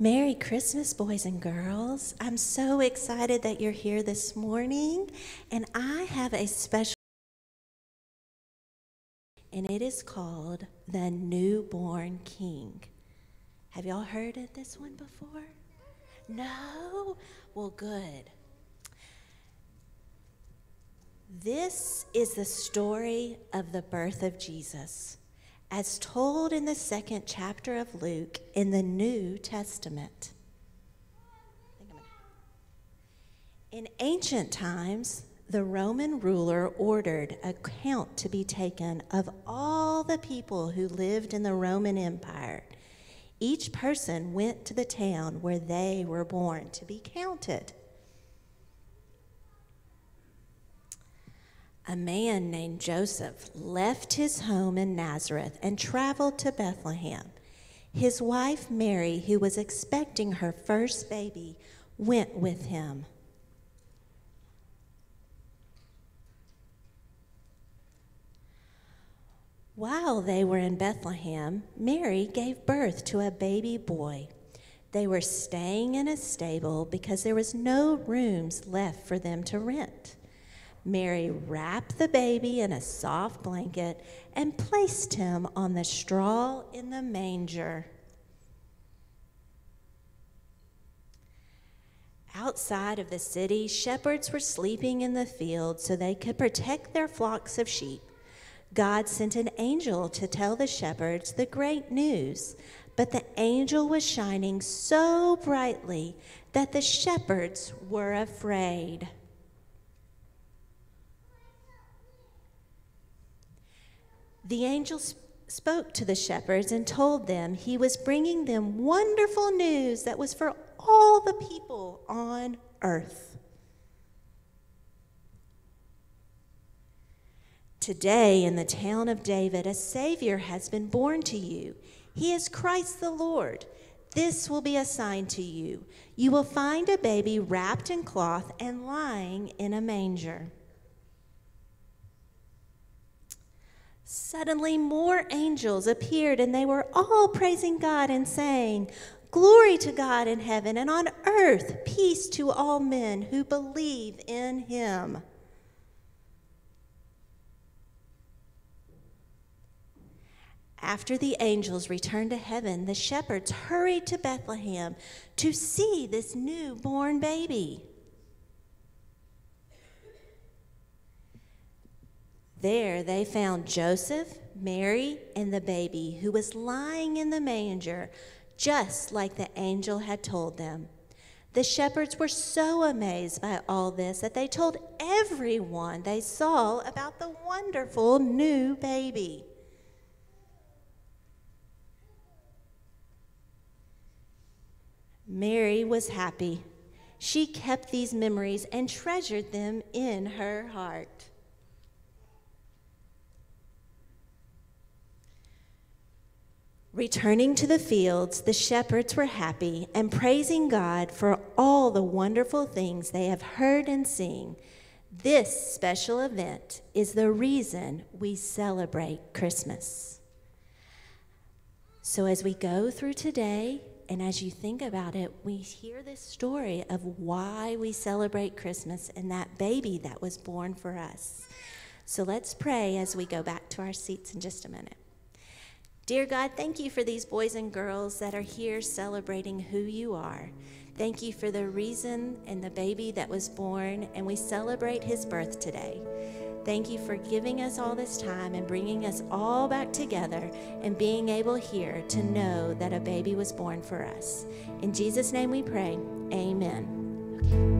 Merry Christmas, boys and girls. I'm so excited that you're here this morning, and I have a special, and it is called The Newborn King. Have y'all heard of this one before? No? Well, good. This is the story of the birth of Jesus as told in the second chapter of Luke in the New Testament. In ancient times, the Roman ruler ordered a count to be taken of all the people who lived in the Roman Empire. Each person went to the town where they were born to be counted. A man named Joseph left his home in Nazareth and traveled to Bethlehem. His wife, Mary, who was expecting her first baby, went with him. While they were in Bethlehem, Mary gave birth to a baby boy. They were staying in a stable because there was no rooms left for them to rent. Mary wrapped the baby in a soft blanket and placed him on the straw in the manger. Outside of the city, shepherds were sleeping in the field so they could protect their flocks of sheep. God sent an angel to tell the shepherds the great news, but the angel was shining so brightly that the shepherds were afraid. The angel sp- spoke to the shepherds and told them he was bringing them wonderful news that was for all the people on earth. Today, in the town of David, a Savior has been born to you. He is Christ the Lord. This will be a sign to you. You will find a baby wrapped in cloth and lying in a manger. Suddenly, more angels appeared, and they were all praising God and saying, Glory to God in heaven, and on earth, peace to all men who believe in him. After the angels returned to heaven, the shepherds hurried to Bethlehem to see this newborn baby. There they found Joseph, Mary, and the baby who was lying in the manger, just like the angel had told them. The shepherds were so amazed by all this that they told everyone they saw about the wonderful new baby. Mary was happy. She kept these memories and treasured them in her heart. Returning to the fields, the shepherds were happy and praising God for all the wonderful things they have heard and seen. This special event is the reason we celebrate Christmas. So, as we go through today, and as you think about it, we hear this story of why we celebrate Christmas and that baby that was born for us. So, let's pray as we go back to our seats in just a minute. Dear God, thank you for these boys and girls that are here celebrating who you are. Thank you for the reason and the baby that was born, and we celebrate his birth today. Thank you for giving us all this time and bringing us all back together and being able here to know that a baby was born for us. In Jesus' name we pray. Amen.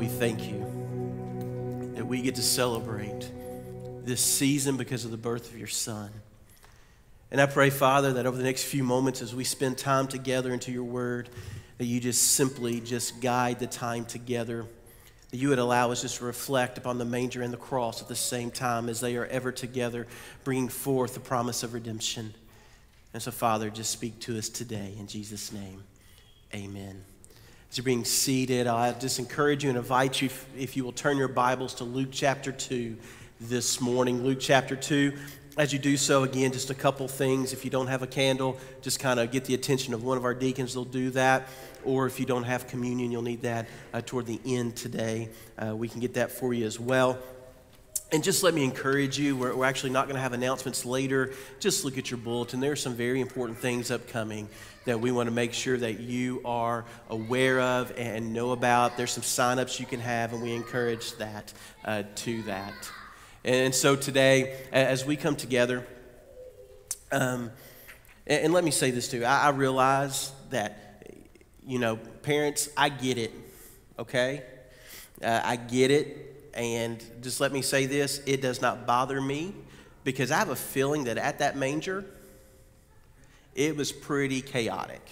We thank you that we get to celebrate this season because of the birth of your Son. And I pray, Father, that over the next few moments as we spend time together into your word, that you just simply just guide the time together. That you would allow us just to reflect upon the manger and the cross at the same time as they are ever together, bringing forth the promise of redemption. And so, Father, just speak to us today in Jesus' name. Amen. As you're being seated, I just encourage you and invite you, if, if you will turn your Bibles to Luke chapter 2 this morning. Luke chapter 2. As you do so, again, just a couple things. If you don't have a candle, just kind of get the attention of one of our deacons, they'll do that. Or if you don't have communion, you'll need that uh, toward the end today. Uh, we can get that for you as well. And just let me encourage you, we're, we're actually not going to have announcements later. Just look at your bulletin. There are some very important things upcoming that we want to make sure that you are aware of and know about. There's some signups you can have, and we encourage that uh, to that. And so today, as we come together, um, and, and let me say this too I, I realize that, you know, parents, I get it, okay? Uh, I get it. And just let me say this it does not bother me because I have a feeling that at that manger, it was pretty chaotic.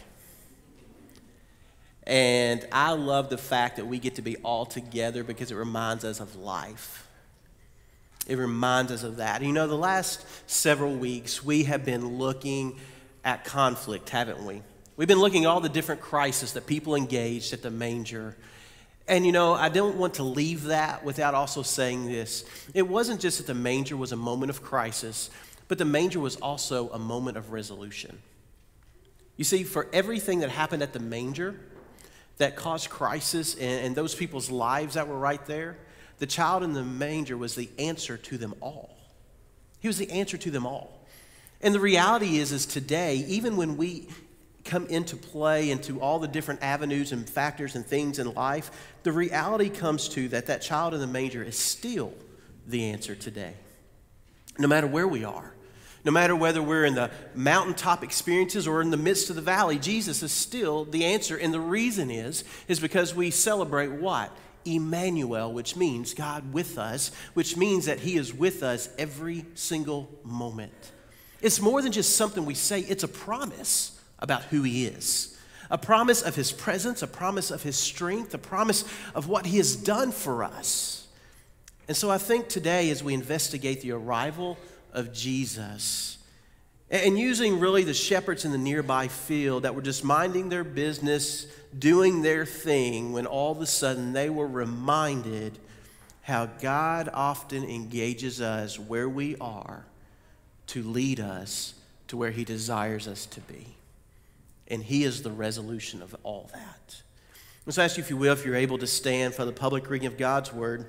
And I love the fact that we get to be all together because it reminds us of life. It reminds us of that. You know, the last several weeks, we have been looking at conflict, haven't we? We've been looking at all the different crises that people engaged at the manger. And you know, I don't want to leave that without also saying this. It wasn't just that the manger was a moment of crisis, but the manger was also a moment of resolution. You see, for everything that happened at the manger that caused crisis and, those people's lives that were right there, the child in the manger was the answer to them all. He was the answer to them all. And the reality is, is today, even when we come into play into all the different avenues and factors and things in life, the reality comes to that that child in the manger is still the answer today. No matter where we are, no matter whether we're in the mountaintop experiences or in the midst of the valley, Jesus is still the answer. And the reason is, is because we celebrate what? Emmanuel, which means God with us, which means that He is with us every single moment. It's more than just something we say, it's a promise about who He is. A promise of His presence, a promise of His strength, a promise of what He has done for us. And so I think today, as we investigate the arrival of Jesus, And using really the shepherds in the nearby field that were just minding their business, doing their thing, when all of a sudden they were reminded how God often engages us where we are to lead us to where He desires us to be. And He is the resolution of all that. Let's ask you, if you will, if you're able to stand for the public reading of God's Word.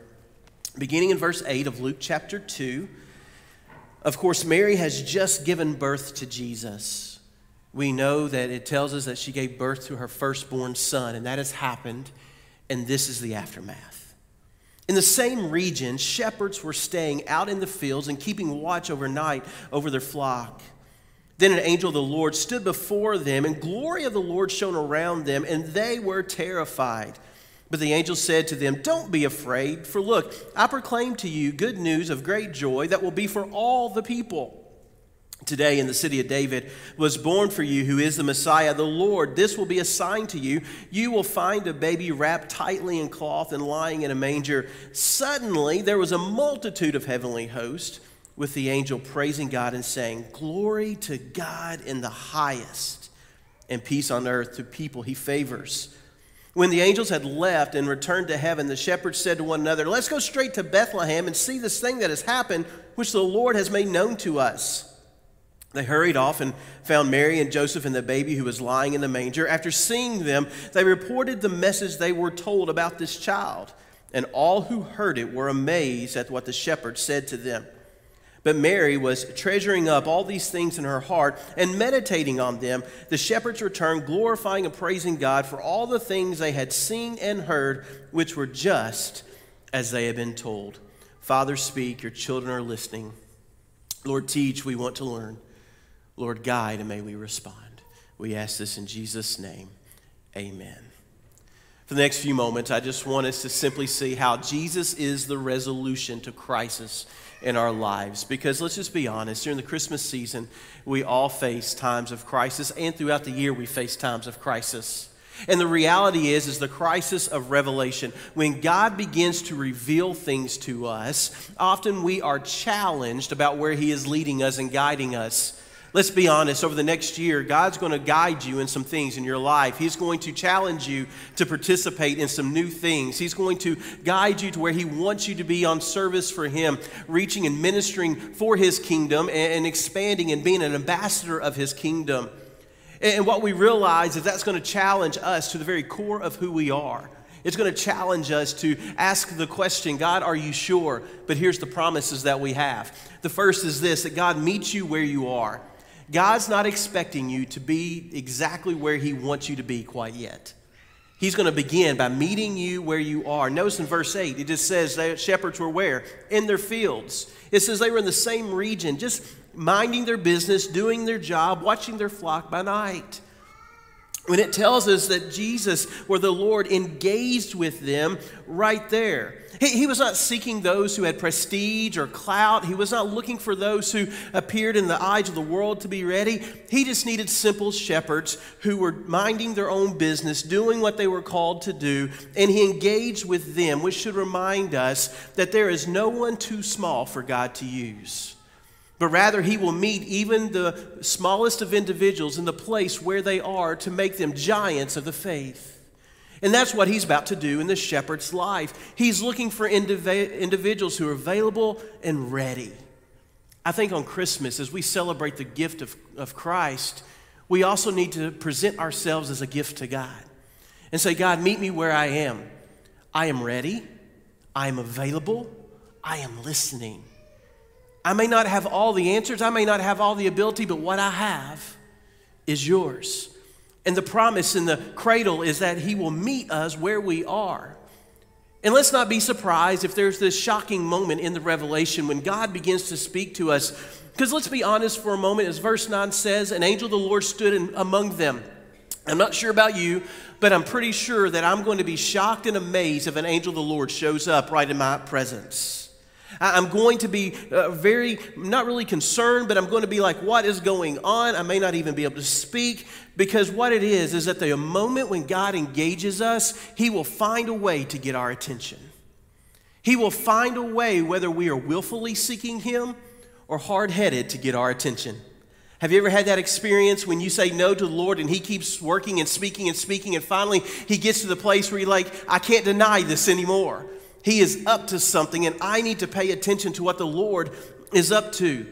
Beginning in verse 8 of Luke chapter 2. Of course, Mary has just given birth to Jesus. We know that it tells us that she gave birth to her firstborn son, and that has happened, and this is the aftermath. In the same region, shepherds were staying out in the fields and keeping watch overnight over their flock. Then an angel of the Lord stood before them, and glory of the Lord shone around them, and they were terrified. But the angel said to them, Don't be afraid, for look, I proclaim to you good news of great joy that will be for all the people. Today in the city of David was born for you who is the Messiah, the Lord. This will be a sign to you. You will find a baby wrapped tightly in cloth and lying in a manger. Suddenly there was a multitude of heavenly hosts with the angel praising God and saying, Glory to God in the highest, and peace on earth to people he favors. When the angels had left and returned to heaven, the shepherds said to one another, Let's go straight to Bethlehem and see this thing that has happened, which the Lord has made known to us. They hurried off and found Mary and Joseph and the baby who was lying in the manger. After seeing them, they reported the message they were told about this child. And all who heard it were amazed at what the shepherds said to them. But Mary was treasuring up all these things in her heart and meditating on them. The shepherds returned, glorifying and praising God for all the things they had seen and heard, which were just as they had been told. Father, speak, your children are listening. Lord, teach, we want to learn. Lord, guide, and may we respond. We ask this in Jesus' name. Amen. For the next few moments, I just want us to simply see how Jesus is the resolution to crisis in our lives. Because let's just be honest, during the Christmas season, we all face times of crisis, and throughout the year, we face times of crisis. And the reality is, is the crisis of revelation. When God begins to reveal things to us, often we are challenged about where He is leading us and guiding us. Let's be honest, over the next year, God's going to guide you in some things in your life. He's going to challenge you to participate in some new things. He's going to guide you to where He wants you to be on service for Him, reaching and ministering for His kingdom and expanding and being an ambassador of His kingdom. And what we realize is that's going to challenge us to the very core of who we are. It's going to challenge us to ask the question, God, are you sure? But here's the promises that we have. The first is this that God meets you where you are. God's not expecting you to be exactly where He wants you to be quite yet. He's going to begin by meeting you where you are. Notice in verse 8, it just says that shepherds were where? In their fields. It says they were in the same region, just minding their business, doing their job, watching their flock by night. When it tells us that Jesus or the Lord engaged with them right there. He, he, was not seeking those who had prestige or clout. He was not looking for those who appeared in the eyes of the world to be ready. He just needed simple shepherds who were minding their own business, doing what they were called to do, and he engaged with them, which should remind us that there is no one too small for God to use but rather he will meet even the smallest of individuals in the place where they are to make them giants of the faith. And that's what he's about to do in the shepherd's life. He's looking for indiv- individuals who are available and ready. I think on Christmas, as we celebrate the gift of, of Christ, we also need to present ourselves as a gift to God and say, God, meet me where I am. I am ready, I am available, I am listening. I may not have all the answers, I may not have all the ability, but what I have is yours. And the promise in the cradle is that He will meet us where we are. And let's not be surprised if there's this shocking moment in the revelation when God begins to speak to us. Because let's be honest for a moment, as verse 9 says, an angel of the Lord stood in, among them. I'm not sure about you, but I'm pretty sure that I'm going to be shocked and amazed if an angel of the Lord shows up right in my presence. I'm going to be uh, very, not really concerned, but I'm going to be like, what is going on? I may not even be able to speak because what it is, is that the moment when God engages us, He will find a way to get our attention. He will find a way, whether we are willfully seeking Him or hard headed, to get our attention. Have you ever had that experience when you say no to the Lord and He keeps working and speaking and speaking, and finally He gets to the place where you're like, I can't deny this anymore? He is up to something, and I need to pay attention to what the Lord is up to.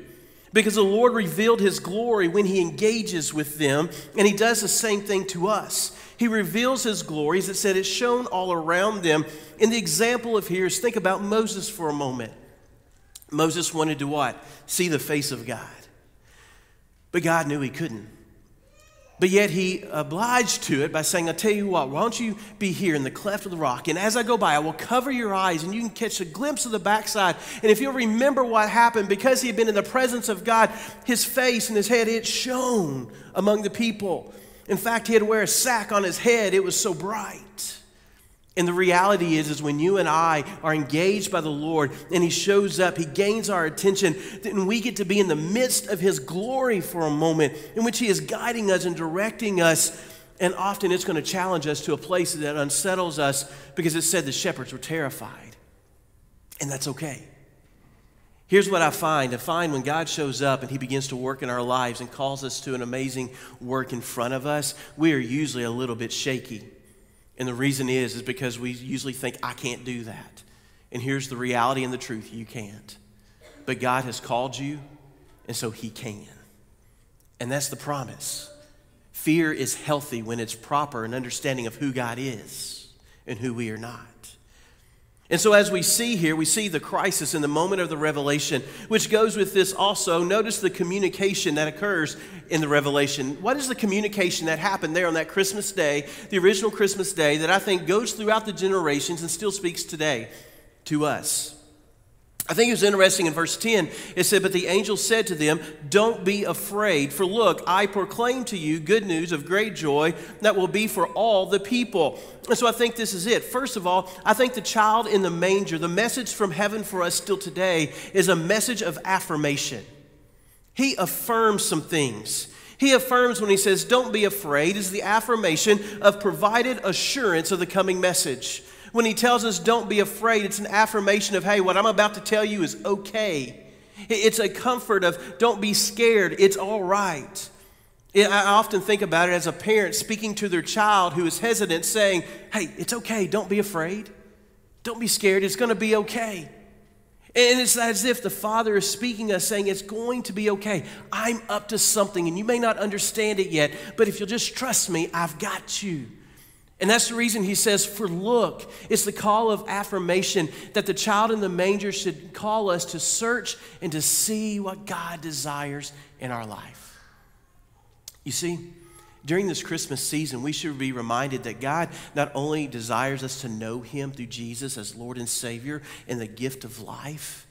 Because the Lord revealed His glory when He engages with them, and He does the same thing to us. He reveals His glory, as it said, it's shown all around them. And the example of here is think about Moses for a moment. Moses wanted to what? See the face of God. But God knew he couldn't. But yet he obliged to it by saying, I'll tell you what, why don't you be here in the cleft of the rock? And as I go by, I will cover your eyes and you can catch a glimpse of the backside. And if you'll remember what happened, because he had been in the presence of God, his face and his head, it shone among the people. In fact, he had to wear a sack on his head, it was so bright. And the reality is, is when you and I are engaged by the Lord and He shows up, He gains our attention, then we get to be in the midst of His glory for a moment in which He is guiding us and directing us. And often it's going to challenge us to a place that unsettles us because it said the shepherds were terrified. And that's okay. Here's what I find I find when God shows up and He begins to work in our lives and calls us to an amazing work in front of us, we are usually a little bit shaky. And the reason is, is because we usually think, I can't do that. And here's the reality and the truth you can't. But God has called you, and so He can. And that's the promise. Fear is healthy when it's proper an understanding of who God is and who we are not. And so, as we see here, we see the crisis in the moment of the revelation, which goes with this also. Notice the communication that occurs in the revelation. What is the communication that happened there on that Christmas day, the original Christmas day, that I think goes throughout the generations and still speaks today to us? I think it was interesting in verse 10. It said, But the angel said to them, Don't be afraid, for look, I proclaim to you good news of great joy that will be for all the people. And so I think this is it. First of all, I think the child in the manger, the message from heaven for us still today, is a message of affirmation. He affirms some things. He affirms when he says, Don't be afraid, is the affirmation of provided assurance of the coming message. When he tells us, don't be afraid, it's an affirmation of, hey, what I'm about to tell you is okay. It's a comfort of, don't be scared, it's all right. I often think about it as a parent speaking to their child who is hesitant, saying, hey, it's okay, don't be afraid. Don't be scared, it's going to be okay. And it's as if the Father is speaking us, saying, It's going to be okay. I'm up to something, and you may not understand it yet, but if you'll just trust me, I've got you. And that's the reason he says, For look, it's the call of affirmation that the child in the manger should call us to search and to see what God desires in our life. You see, during this Christmas season, we should be reminded that God not only desires us to know Him through Jesus as Lord and Savior and the gift of life,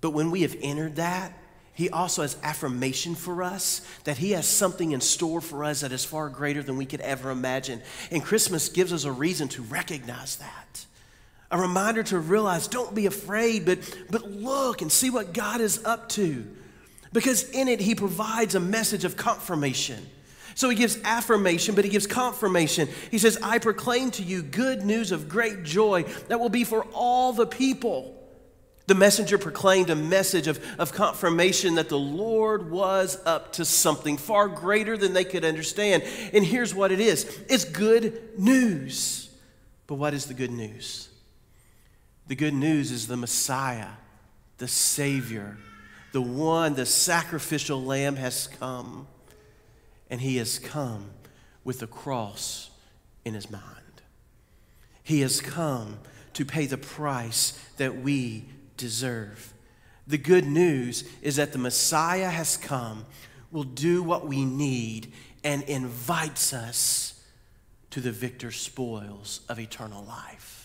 but when we have entered that, he also has affirmation for us that He has something in store for us that is far greater than we could ever imagine. And Christmas gives us a reason to recognize that. A reminder to realize don't be afraid, but, but look and see what God is up to. Because in it, He provides a message of confirmation. So he gives affirmation, but he gives confirmation. He says, I proclaim to you good news of great joy that will be for all the people. The messenger proclaimed a message of, of confirmation that the Lord was up to something far greater than they could understand. And here's what it is it's good news. But what is the good news? The good news is the Messiah, the Savior, the one, the sacrificial lamb has come. And he has come with the cross in his mind. He has come to pay the price that we deserve. The good news is that the Messiah has come, will do what we need, and invites us to the victor spoils of eternal life.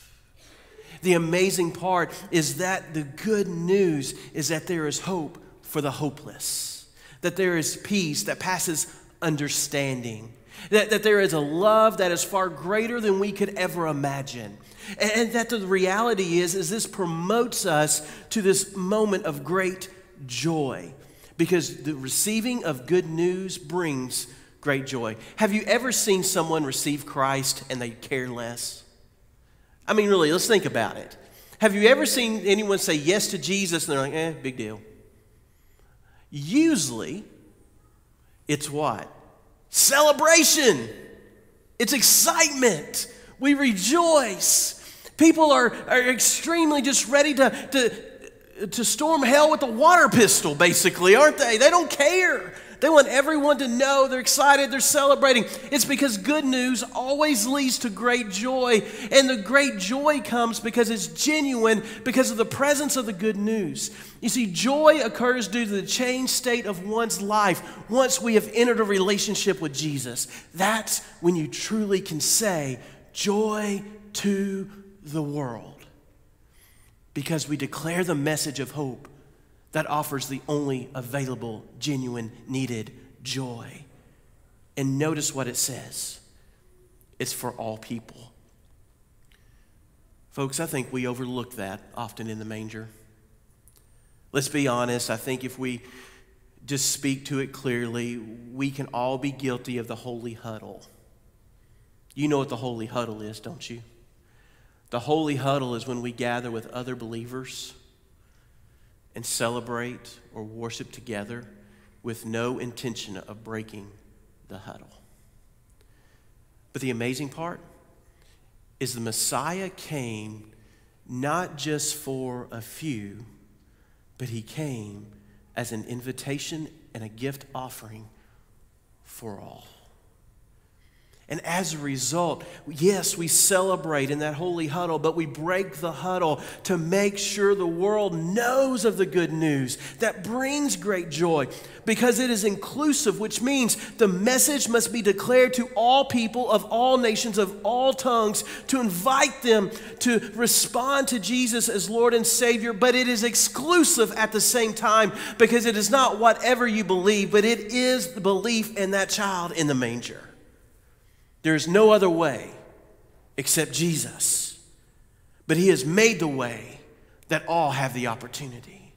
The amazing part is that the good news is that there is hope for the hopeless, that there is peace that passes understanding, that, that there is a love that is far greater than we could ever imagine. And that the reality is, is this promotes us to this moment of great joy because the receiving of good news brings great joy. Have you ever seen someone receive Christ and they care less? I mean, really, let's think about it. Have you ever seen anyone say yes to Jesus and they're like, eh, big deal? Usually, It's what? Celebration. It's excitement. We rejoice. People are, are extremely just ready to, to, to storm hell with a water pistol, basically, aren't they? They don't care. They want everyone to know they're excited, they're celebrating. It's because good news always leads to great joy. And the great joy comes because it's genuine, because of the presence of the good news. You see, joy occurs due to the changed state of one's life once we have entered a relationship with Jesus. That's when you truly can say, Joy to the world. Because we declare the message of hope that offers the only available, genuine, needed joy. And notice what it says it's for all people. Folks, I think we overlook that often in the manger. Let's be honest, I think if we just speak to it clearly, we can all be guilty of the holy huddle. You know what the holy huddle is, don't you? The holy huddle is when we gather with other believers and celebrate or worship together with no intention of breaking the huddle. But the amazing part is the Messiah came not just for a few, but he came as an invitation and a gift offering for all. And as a result, yes, we celebrate in that holy huddle, but we break the huddle to make sure the world knows of the good news that brings great joy because it is inclusive, which means the message must be declared to all people of all nations, of all tongues, to invite them to respond to Jesus as Lord and Savior. But it is exclusive at the same time because it is not whatever you believe, but it is the belief in that child in the manger. There's no other way except Jesus. But He has made the way that all have the opportunity.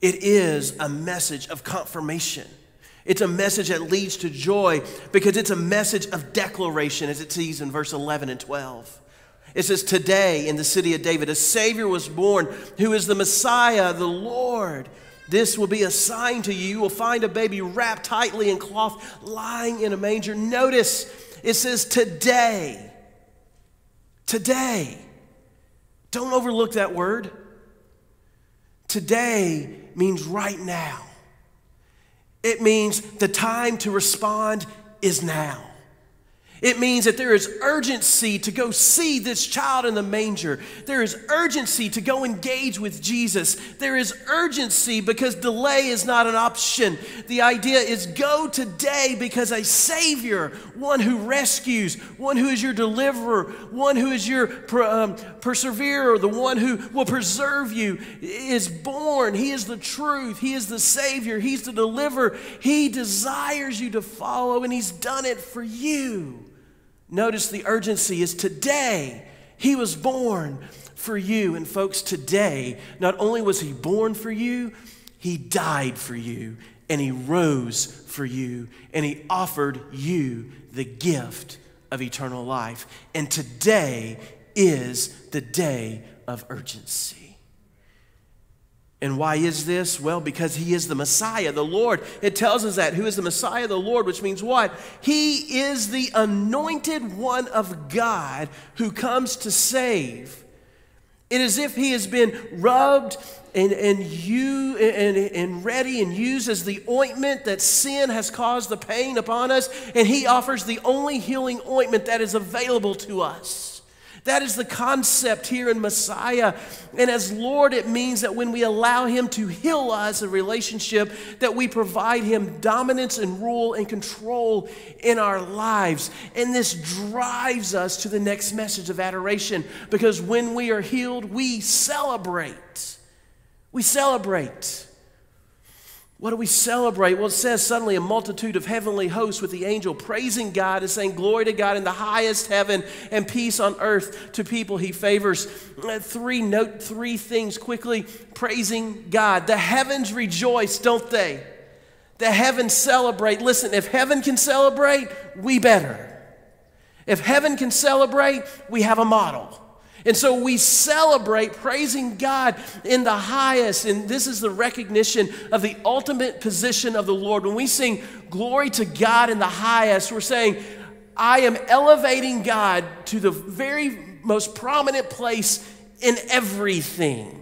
It is a message of confirmation. It's a message that leads to joy because it's a message of declaration, as it sees in verse 11 and 12. It says, Today in the city of David, a Savior was born who is the Messiah, the Lord. This will be a sign to you. You will find a baby wrapped tightly in cloth, lying in a manger. Notice it says today. Today. Don't overlook that word. Today means right now. It means the time to respond is now. It means that there is urgency to go see this child in the manger. There is urgency to go engage with Jesus. There is urgency because delay is not an option. The idea is go today because a Savior, one who rescues, one who is your deliverer, one who is your um, perseverer, the one who will preserve you, is born. He is the truth. He is the Savior. He's the deliverer. He desires you to follow, and He's done it for you. Notice the urgency is today. He was born for you. And folks, today, not only was he born for you, he died for you and he rose for you and he offered you the gift of eternal life. And today is the day of urgency. And why is this? Well, because he is the Messiah, the Lord. It tells us that. Who is the Messiah, the Lord, which means what? He is the anointed one of God who comes to save. It is if he has been rubbed and, and, you, and, and ready and used as the ointment that sin has caused the pain upon us, and he offers the only healing ointment that is available to us. That is the concept here in Messiah. And as Lord, it means that when we allow Him to heal us, a relationship, that we provide Him dominance and rule and control in our lives. And this drives us to the next message of adoration because when we are healed, we celebrate. We celebrate. What do we celebrate? Well, it says suddenly a multitude of heavenly hosts with the angel praising God and saying, Glory to God in the highest heaven and peace on earth to people he favors. Uh, three, note three things quickly praising God. The heavens rejoice, don't they? The heavens celebrate. Listen, if heaven can celebrate, we better. If heaven can celebrate, we have a model. And so we celebrate praising God in the highest. And this is the recognition of the ultimate position of the Lord. When we sing glory to God in the highest, we're saying, I am elevating God to the very most prominent place in everything.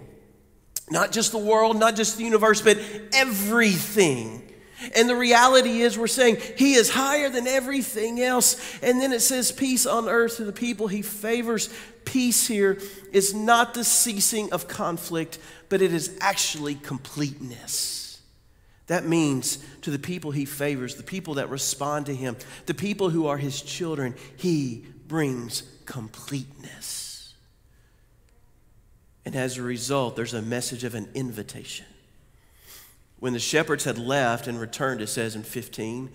Not just the world, not just the universe, but everything. And the reality is, we're saying he is higher than everything else. And then it says, peace on earth to the people he favors. Peace here is not the ceasing of conflict, but it is actually completeness. That means to the people he favors, the people that respond to him, the people who are his children, he brings completeness. And as a result, there's a message of an invitation. When the shepherds had left and returned, it says in 15,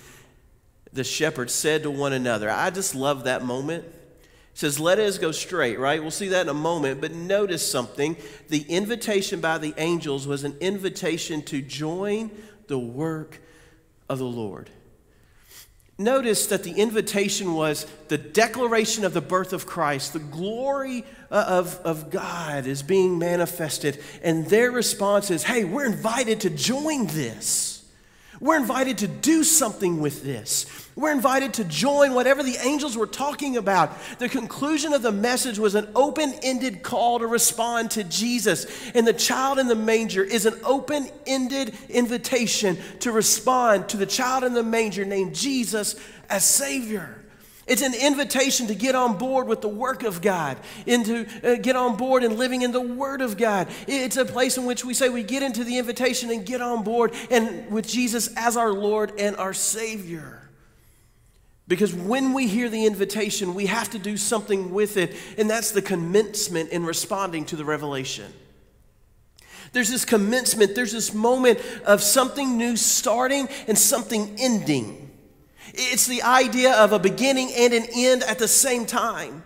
the shepherds said to one another, I just love that moment. It says, Let us go straight, right? We'll see that in a moment. But notice something. The invitation by the angels was an invitation to join the work of the Lord. Notice that the invitation was the declaration of the birth of Christ, the glory uh, of, of God is being manifested. And their response is hey, we're invited to join this. We're invited to do something with this. We're invited to join whatever the angels were talking about. The conclusion of the message was an open ended call to respond to Jesus. And the child in the manger is an open ended invitation to respond to the child in the manger named Jesus as Savior. It's an invitation to get on board with the work of God, into uh, get on board and living in the Word of God. It's a place in which we say we get into the invitation and get on board and with Jesus as our Lord and our Savior. Because when we hear the invitation, we have to do something with it, and that's the commencement in responding to the revelation. There's this commencement, there's this moment of something new starting and something ending. It's the idea of a beginning and an end at the same time.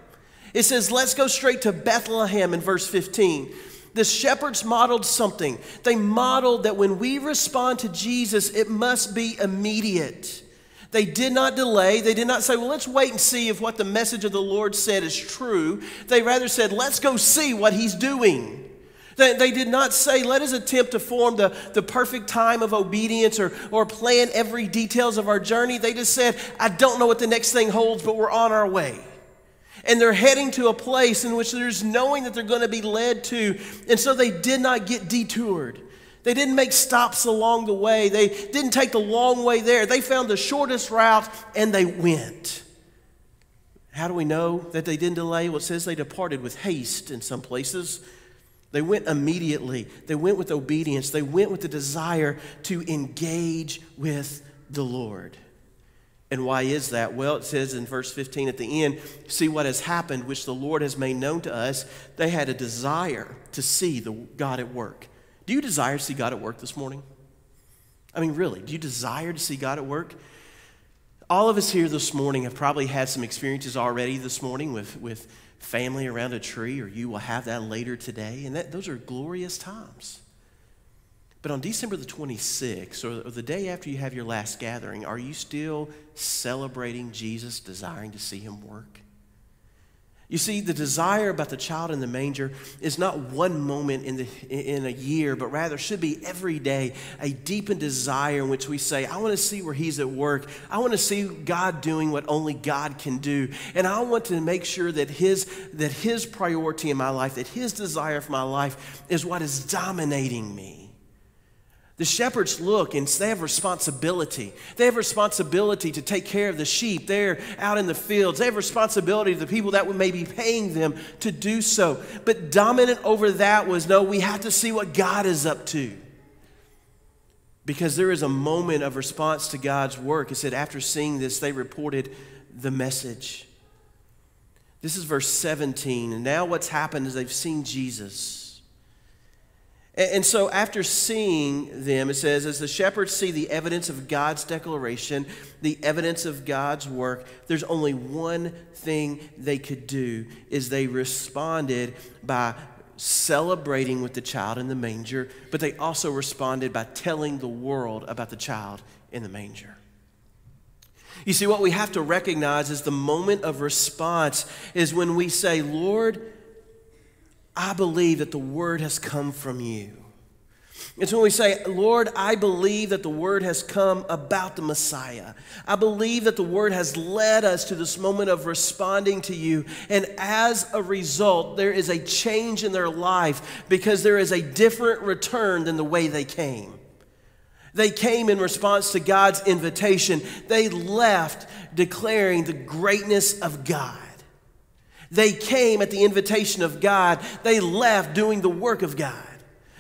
It says, let's go straight to Bethlehem in verse 15. The shepherds modeled something. They modeled that when we respond to Jesus, it must be immediate. They did not delay. They did not say, well, let's wait and see if what the message of the Lord said is true. They rather said, let's go see what he's doing. They, they did not say, let us attempt to form the, the perfect time of obedience or, or plan every details of our journey. They just said, I don't know what the next thing holds, but we're on our way. And they're heading to a place in which there's knowing that they're going to be led to. And so they did not get detoured. They didn't make stops along the way. They didn't take the long way there. They found the shortest route and they went. How do we know that they didn't delay? Well, it says they departed with haste in some places. They went immediately. They went with obedience. They went with the desire to engage with the Lord. And why is that? Well, it says in verse 15 at the end, see what has happened, which the Lord has made known to us. They had a desire to see the God at work. Do you desire to see God at work this morning? I mean, really, do you desire to see God at work? All of us here this morning have probably had some experiences already this morning with, with family around a tree, or you will have that later today. And that, those are glorious times. But on December the 26th, or, the day after you have your last gathering, are you still celebrating Jesus, desiring to see him work? You see, the desire about the child in the manger is not one moment in, the, in a year, but rather should be every day a deepened desire in which we say, I want to see where He's at work. I want to see God doing what only God can do. And I want to make sure that His, that his priority in my life, that His desire for my life is what is dominating me. The shepherds look and they have responsibility. They have responsibility to take care of the sheep. They're out in the fields. They have responsibility to the people that may be paying them to do so. But dominant over that was no, we have to see what God is up to. Because there is a moment of response to God's work. It said, after seeing this, they reported the message. This is verse 17. And now what's happened is they've seen Jesus. And so, after seeing them, it says, as the shepherds see the evidence of God's declaration, the evidence of God's work, there's only one thing they could do is they responded by celebrating with the child in the manger, but they also responded by telling the world about the child in the manger. You see, what we have to recognize is the moment of response is when we say, Lord, I believe that the word has come from you. It's when we say, Lord, I believe that the word has come about the Messiah. I believe that the word has led us to this moment of responding to you. And as a result, there is a change in their life because there is a different return than the way they came. They came in response to God's invitation. They left declaring the greatness of God. They came at the invitation of God. They left doing the work of God.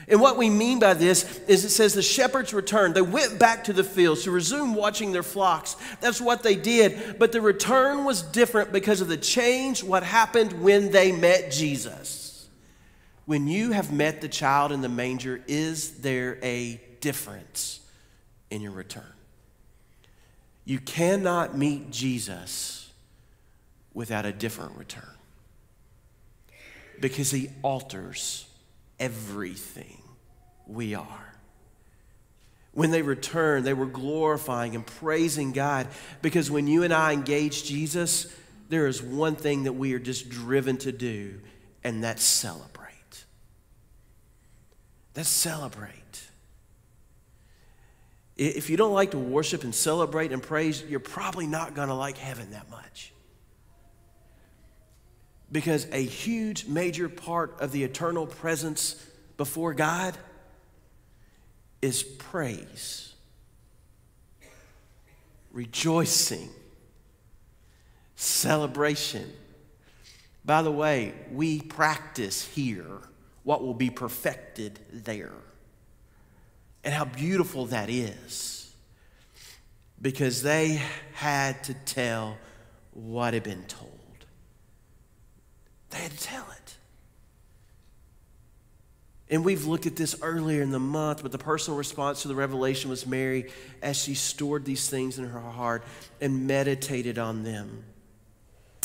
And what we mean by this is it says the shepherds returned. They went back to the fields to resume watching their flocks. That's what they did. But the return was different because of the change, what happened when they met Jesus. When you have met the child in the manger, is there a difference in your return? You cannot meet Jesus without a different return because he alters everything we are. When they returned, they were glorifying and praising God because when you and I engage Jesus, there is one thing that we are just driven to do, and that's celebrate. That's celebrate. If you don't like to worship and celebrate and praise, you're probably not going to like heaven that much. Because a huge, major part of the eternal presence before God is praise, rejoicing, celebration. By the way, we practice here what will be perfected there. And how beautiful that is. Because they had to tell what had been told. They had to tell it. And we've looked at this earlier in the month, but the personal response to the revelation was Mary as she stored these things in her heart and meditated on them.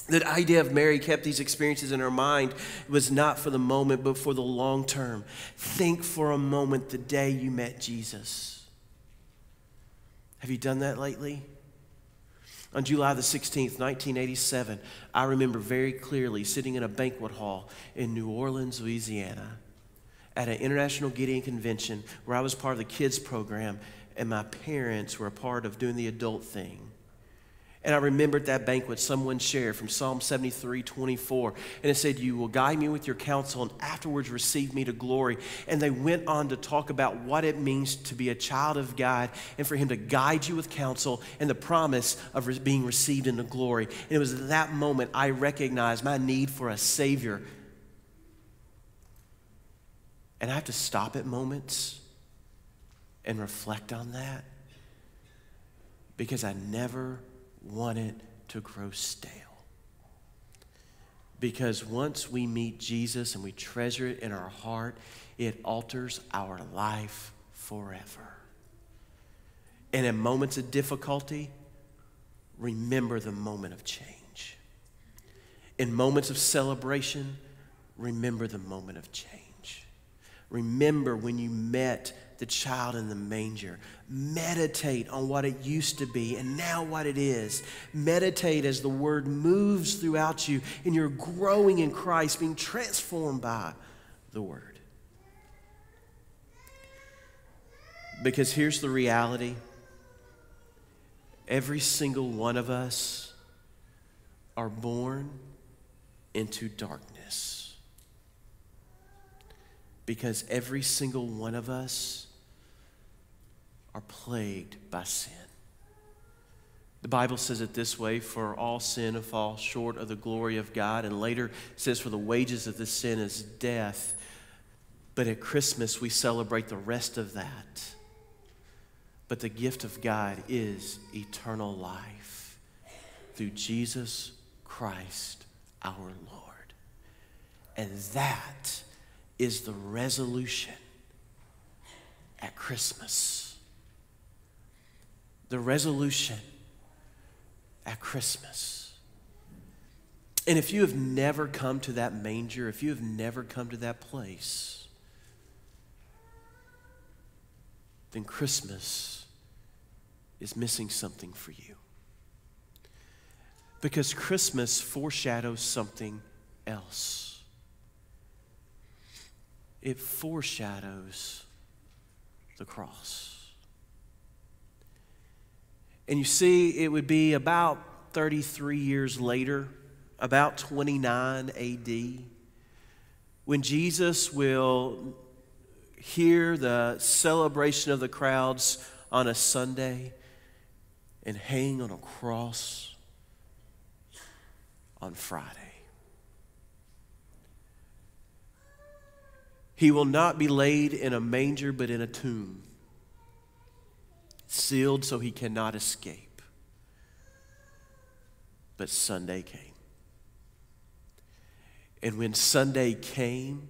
The idea of Mary kept these experiences in her mind was not for the moment, but for the long term. Think for a moment the day you met Jesus. Have you done that lately? On July the 16th, 1987, I remember very clearly sitting in a banquet hall in New Orleans, Louisiana at an International Gideon Convention where I was part of the kids program and my parents were a part of doing the adult thing. And I remember at that banquet, someone shared from Psalm 73 24, and it said, You will guide me with your counsel and afterwards receive me to glory. And they went on to talk about what it means to be a child of God and for Him to guide you with counsel and the promise of being received into glory. And it was at that moment I recognized my need for a Savior and I have to stop at moments and reflect on that because I never want it to grow stale. Because once we meet Jesus and we treasure it in our heart, it alters our life forever. And in moments of difficulty, remember the moment of change. In moments of celebration, remember the moment of change. Remember when you met the child in the manger. Meditate on what it used to be and now what it is. Meditate as the word moves throughout you and you're growing in Christ, being transformed by the word. Because here's the reality every single one of us are born into darkness because every single one of us are plagued by sin. The Bible says it this way for all sin fall short of the glory of God. And later says, for the wages of the sin is death. But at Christmas, we celebrate the rest of that. But the gift of God is eternal life through Jesus Christ our Lord. And that is the resolution at Christmas. The resolution at Christmas. And if you have never come to that manger, if you have never come to that place, then Christmas is missing something for you. Because Christmas foreshadows something else. It foreshadows the cross. And you see, it would be about 33 years later, about 29 AD, when Jesus will hear the celebration of the crowds on a Sunday and hang on a cross on Friday. He will not be laid in a manger, but in a tomb, sealed so he cannot escape. But Sunday came. And when Sunday came,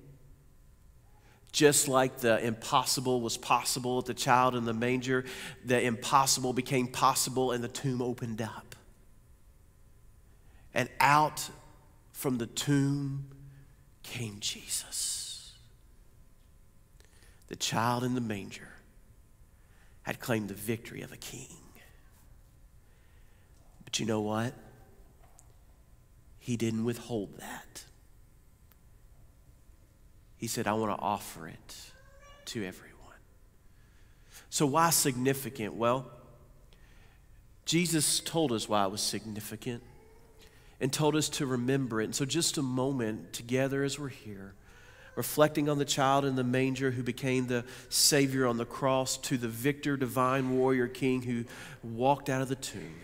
just like the impossible was possible at the child in the manger, the impossible became possible and the tomb opened up. And out from the tomb came Jesus. The child in the manger had claimed the victory of a king. But you know what? He didn't withhold that. He said, I want to offer it to everyone. So, why significant? Well, Jesus told us why it was significant and told us to remember it. And so, just a moment together as we're here, reflecting on the child in the manger who became the Savior on the cross, to the victor, divine warrior king who walked out of the tomb.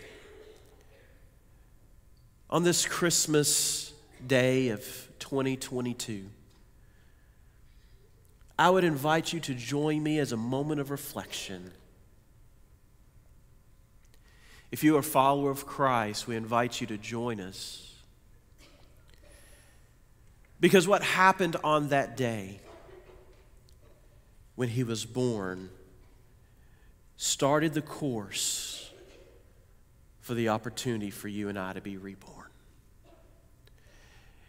On this Christmas day of 2022, I would invite you to join me as a moment of reflection. If you are a follower of Christ, we invite you to join us. Because what happened on that day when he was born started the course for the opportunity for you and I to be reborn.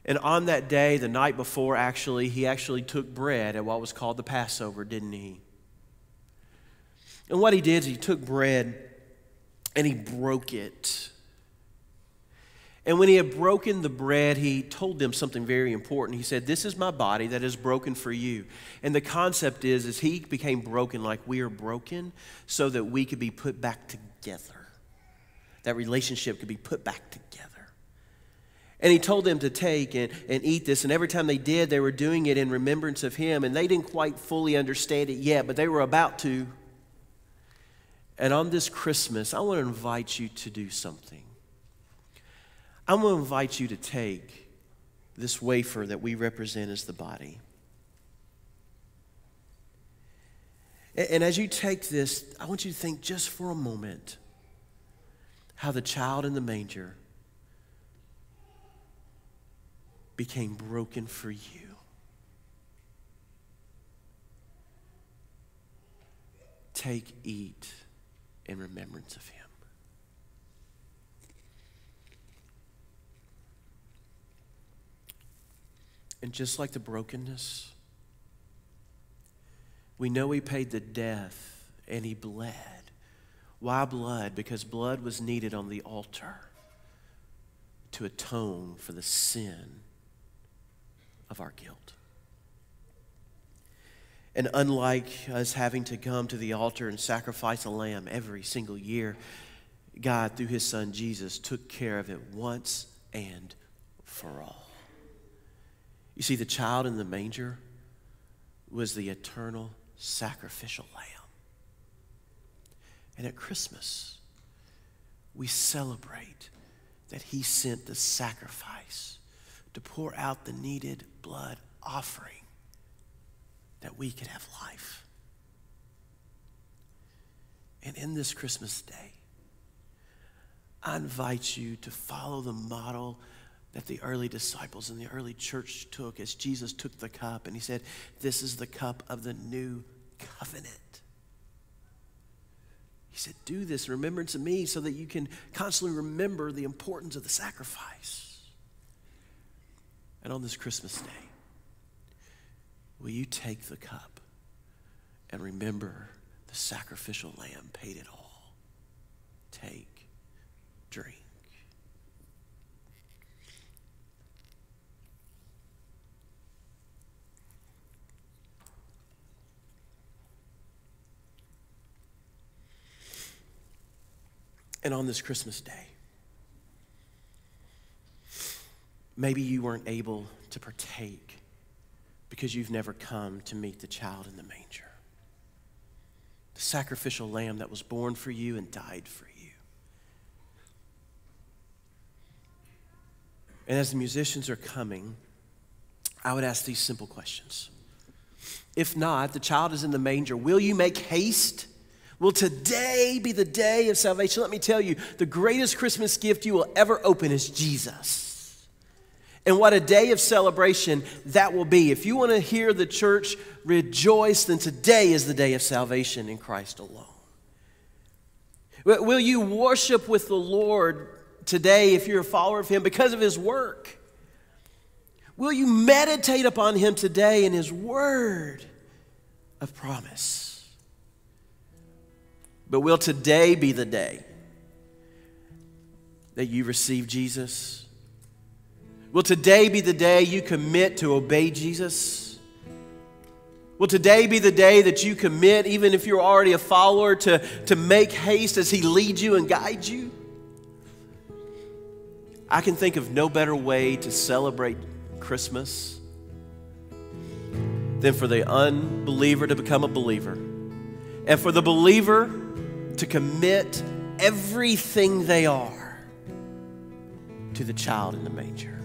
And on that day, the night before, actually, he actually took bread at what was called the Passover, didn't he? And what he did is he took bread and he broke it. And when he had broken the bread, he told them something very important. He said, This is my body that is broken for you. And the concept is, is he became broken like we are broken so that we could be put back together. That relationship could be put back together. And he told them to take and, and eat this. And every time they did, they were doing it in remembrance of him. And they didn't quite fully understand it yet, but they were about to. And on this Christmas, I want to invite you to do something. I'm going to invite you to take this wafer that we represent as the body. And, and as you take this, I want you to think just for a moment how the child in the manger became broken for you. Take, eat in remembrance of him. And just like the brokenness, we know he paid the death and he bled. Why blood? Because blood was needed on the altar to atone for the sin of our guilt. And unlike us having to come to the altar and sacrifice a lamb every single year, God, through his son Jesus, took care of it once and for all. You see, the child in the manger was the eternal sacrificial lamb. And at Christmas, we celebrate that he sent the sacrifice to pour out the needed blood offering that we could have life. And in this Christmas day, I invite you to follow the model that the early disciples and the early church took as Jesus took the cup and he said, This is the cup of the new covenant. He said, Do this in remembrance of me so that you can constantly remember the importance of the sacrifice. And on this Christmas day, will you take the cup and remember the sacrificial lamb paid it all? Take, drink. And on this Christmas day, maybe you weren't able to partake because you've never come to meet the child in the manger, the sacrificial lamb that was born for you and died for you. And as the musicians are coming, I would ask these simple questions. If not, the child is in the manger. Will you make haste? Will today be the day of salvation? Let me tell you, the greatest Christmas gift you will ever open is Jesus. And what a day of celebration that will be. If you want to hear the church rejoice, then today is the day of salvation in Christ alone. Will you worship with the Lord today if you're a follower of Him because of His work? Will you meditate upon Him today in His word of promise? But will today be the day that you receive Jesus? Will today be the day you commit to obey Jesus? Will today be the day that you commit, even if you're already a follower, to, to make haste as He leads you and guides you? I can think of no better way to celebrate Christmas than for the unbeliever to become a believer and for the believer to commit everything they are to the child in the manger.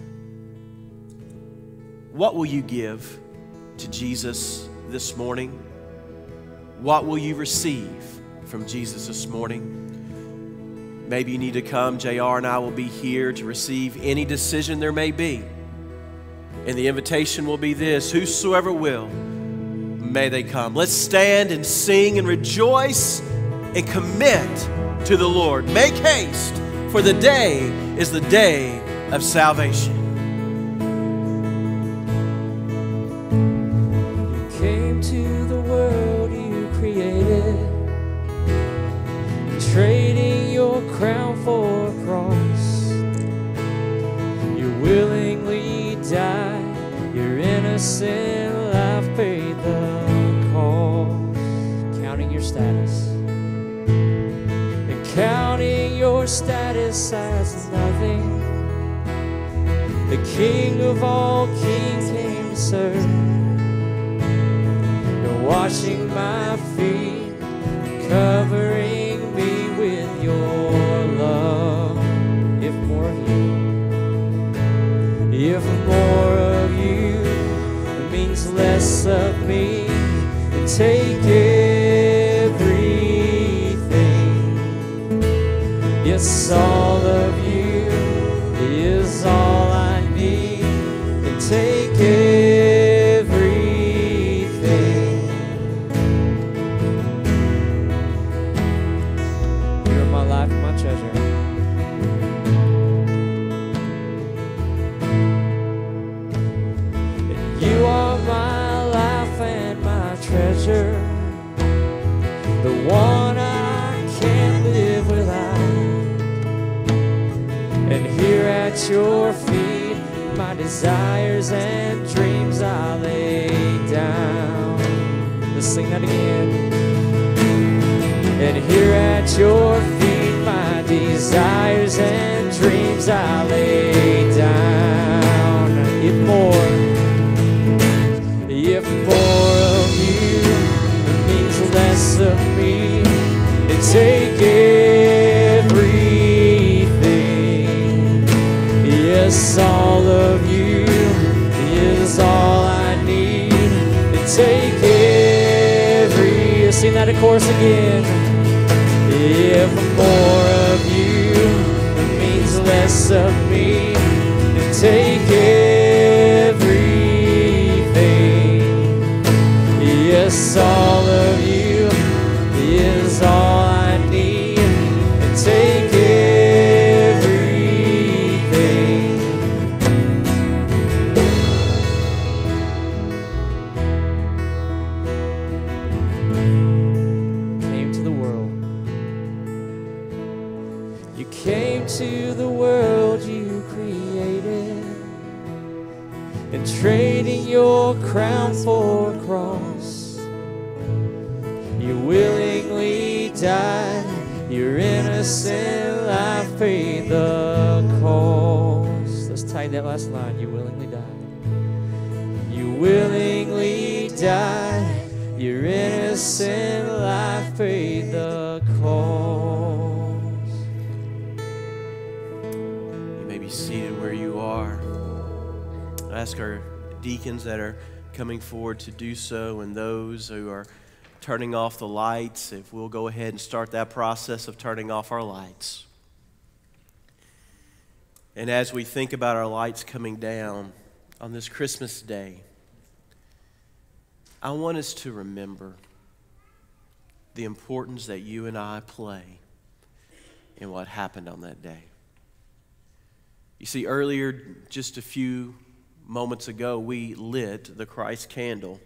What will you give to Jesus this morning? What will you receive from Jesus this morning? Maybe you need to come. JR and I will be here to receive any decision there may be. And the invitation will be this Whosoever will, may they come. Let's stand and sing and rejoice and commit to the Lord. Make haste, for the day is the day of salvation. You came to the world you created, trading your crown for a cross. You willingly died, your innocent status as nothing. The King of all kings came to serve. You're washing my feet, covering me with your love. If more of you, if more of you, it means less of me. Take everything. All of you is all I need. And take everything. You are my life my treasure. Desires and dreams I lay down. Let's sing that again. And here at your feet, my desires and dreams I lay down. If more, if more of you means less of me, and take everything. Chorus again. If more of you means less of me, and take crown for a cross. You willingly died, your innocent life paid the cost. Let's tighten that last line. You willingly died. You willingly died. Your innocent life paid the cost. You may be seated where you are. Ask our deacons that are coming forward to do so and those who are turning off the lights, if we'll go ahead and start that process of turning off our lights. And as we think about our lights coming down on this Christmas day, I want us to remember the importance that you and I play in what happened on that day. You see, earlier, just a few moments ago, we lit the Christ candle.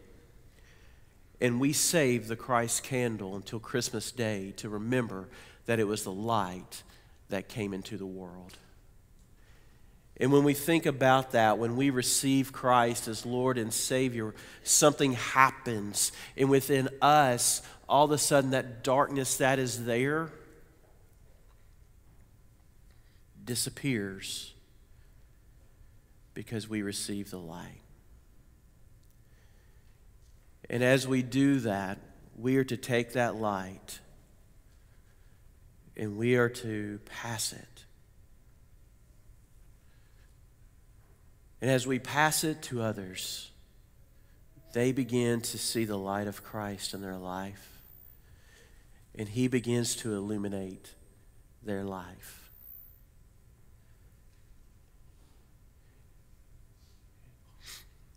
And we saved the Christ candle until Christmas Day to remember that it was the light that came into the world. And when we think about that, when we receive Christ as Lord and Savior, something happens. And within us, all of a sudden, that darkness that is there disappears because we receive the light. And as we do that, we are to take that light and we are to pass it. And as we pass it to others, they begin to see the light of Christ in their life. And He begins to illuminate their life.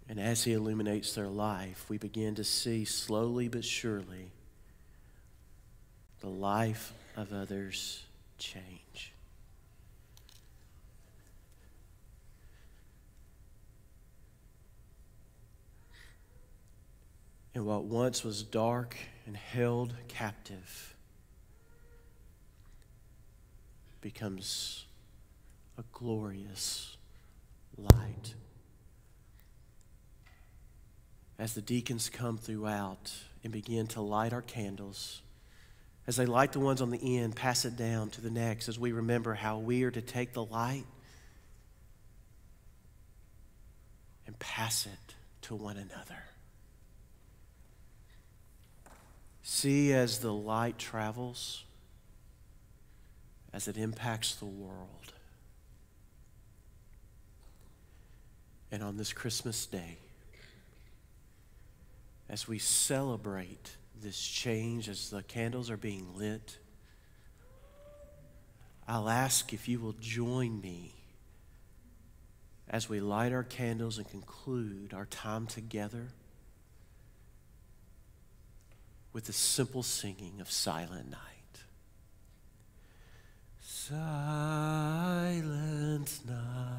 And as He illuminates their life, we begin to see slowly but surely the life of others change. And what once was dark and held captive becomes a glorious light as the deacons come throughout and begin to light our candles, as they light the ones on the end, pass it down to the next, as we remember how we are to take the light and pass it to one another. See as the light travels, as it impacts the world. And on this Christmas day, as we celebrate this change, as the candles are being lit, I'll ask if you will join me as we light our candles and conclude our time together with the simple singing of Silent Night. Silent night,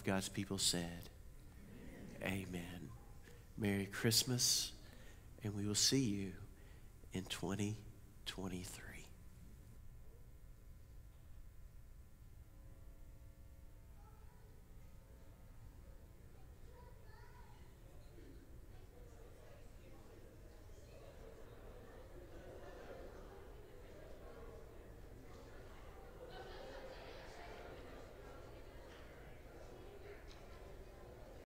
of God's people said, Amen. Merry Christmas, and we will see you in 2023.